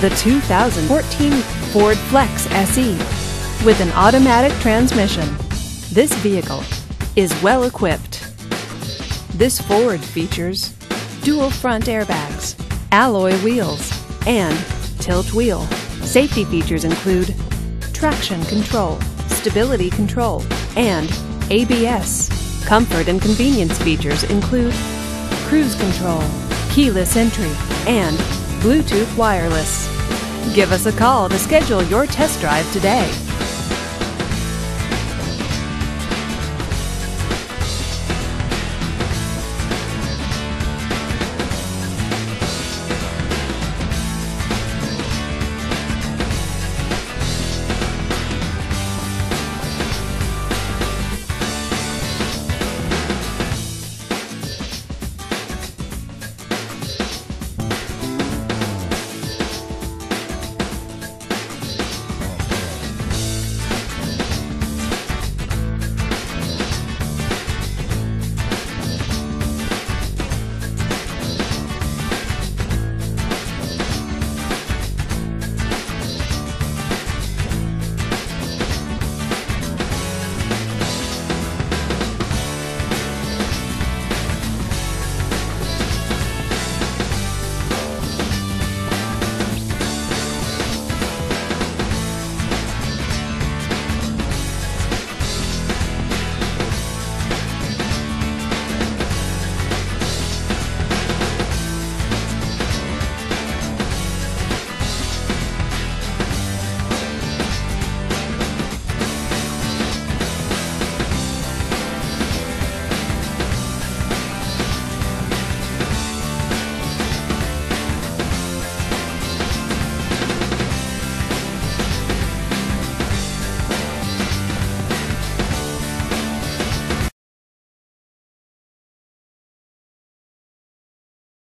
the 2014 Ford Flex SE. With an automatic transmission, this vehicle is well equipped. This Ford features dual front airbags, alloy wheels, and tilt wheel. Safety features include traction control, stability control, and ABS. Comfort and convenience features include cruise control, keyless entry, and Bluetooth wireless. Give us a call to schedule your test drive today.